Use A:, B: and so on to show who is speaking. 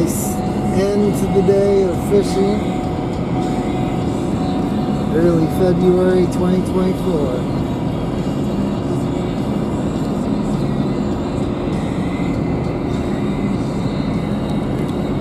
A: nice end to the day of fishing. Early February 2024.